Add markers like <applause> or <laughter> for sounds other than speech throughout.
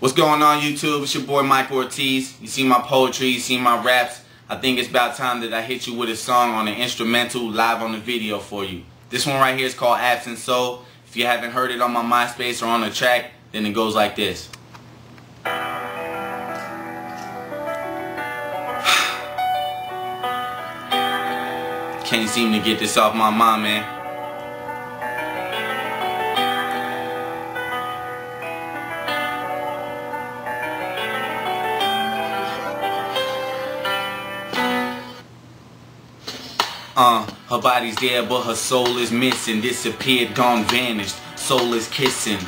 What's going on YouTube? It's your boy Mic Ortiz. You see my poetry, you see my raps. I think it's about time that I hit you with a song on an instrumental live on the video for you. This one right here is called Absent Soul. If you haven't heard it on my MySpace or on the track, then it goes like this. <sighs> Can't seem to get this off my mind, man. Uh, her body's there, but her soul is missing. Disappeared, gone, vanished. Soul is kissing.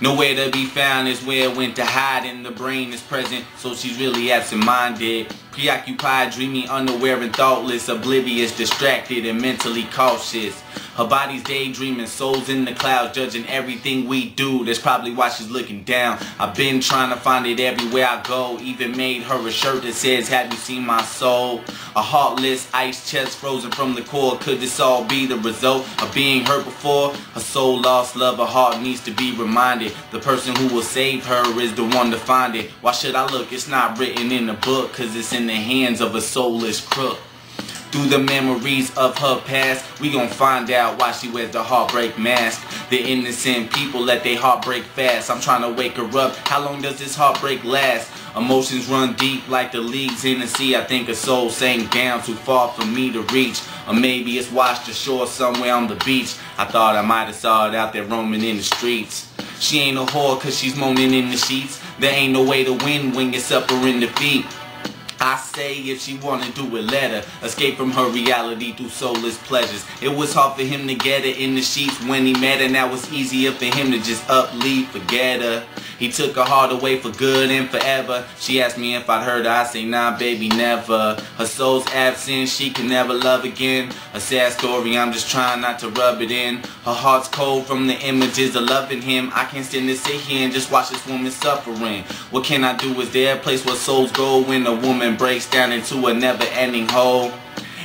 Nowhere to be found is where it went to hide and the brain is present, so she's really absent-minded. Preoccupied, dreamy, unaware and thoughtless, oblivious, distracted and mentally cautious. Her body's daydreaming, soul's in the clouds, judging everything we do. That's probably why she's looking down. I've been trying to find it everywhere I go. Even made her a shirt that says, have you seen my soul? A heartless, ice chest frozen from the core. Could this all be the result of being hurt before? Her soul lost love, her heart needs to be reminded. The person who will save her is the one to find it. Why should I look? It's not written in the book, cause it's in the hands of a soulless crook. Through the memories of her past, we gon' find out why she wears the heartbreak mask. The innocent people let their heart break fast. I'm trying to wake her up. How long does this heartbreak last? Emotions run deep like the leagues in the sea. I think a soul sank down too far for me to reach. Or maybe it's washed ashore somewhere on the beach. I thought I might have saw it out there roaming in the streets. She ain't a whore cause she's moaning in the sheets. There ain't no way to win when you're suffering defeat. I say if she wanna do it, let her escape from her reality through soulless pleasures. It was hard for him to get her in the sheets when he met her. Now it's easier for him to just up, leave, forget her. He took her heart away for good and forever. She asked me if I'd heard her. I say, nah, baby, never. Her soul's absent. She can never love again. A sad story. I'm just trying not to rub it in. Her heart's cold from the images of loving him. I can't stand to sit here and just watch this woman suffering. What can I do? Is there a place where souls go when a woman breaks down into a never-ending hole?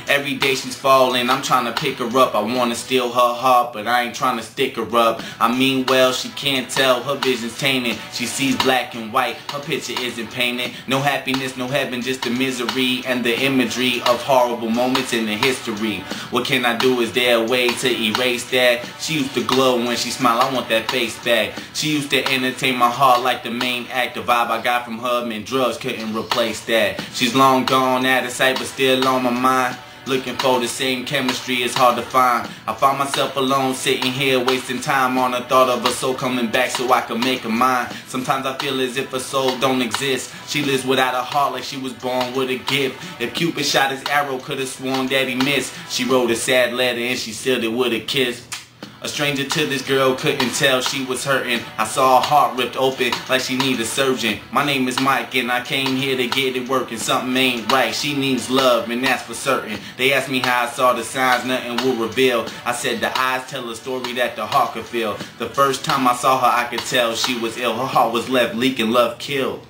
Every day she's falling, I'm trying to pick her up. I wanna steal her heart, but I ain't trying to stick her up. I mean well, she can't tell, her vision's tainted. She sees black and white, her picture isn't painted. No happiness, no heaven, just the misery and the imagery of horrible moments in the history. What can I do? Is there a way to erase that? She used to glow when she smiled, I want that face back. She used to entertain my heart like the main act. The vibe I got from her, man, drugs couldn't replace that. She's long gone out of sight, but still on my mind. Looking for the same chemistry is hard to find. I find myself alone sitting here wasting time on the thought of a soul coming back so I can make a mind. Sometimes I feel as if a soul don't exist. She lives without a heart like she was born with a gift. If Cupid shot his arrow, could have sworn that he missed. She wrote a sad letter and she sealed it with a kiss. A stranger to this girl couldn't tell she was hurting. I saw her heart ripped open like she needed a surgeon. My name is Mic and I came here to get it working. Something ain't right. She needs love and that's for certain. They asked me how I saw the signs, nothing will reveal. I said the eyes tell a story that the heart could feel. The first time I saw her I could tell she was ill. Her heart was left leaking, love killed.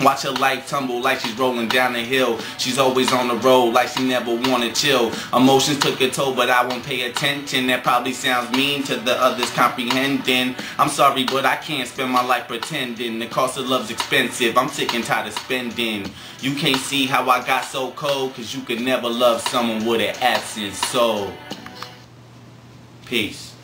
Watch her life tumble like she's rolling down the hill. She's always on the road like she never wanna chill. Emotions took a toll, but I won't pay attention. That probably sounds mean to the others comprehending. I'm sorry, but I can't spend my life pretending. The cost of love's expensive. I'm sick and tired of spending. You can't see how I got so cold, cause you could never love someone with an absent soul. Peace.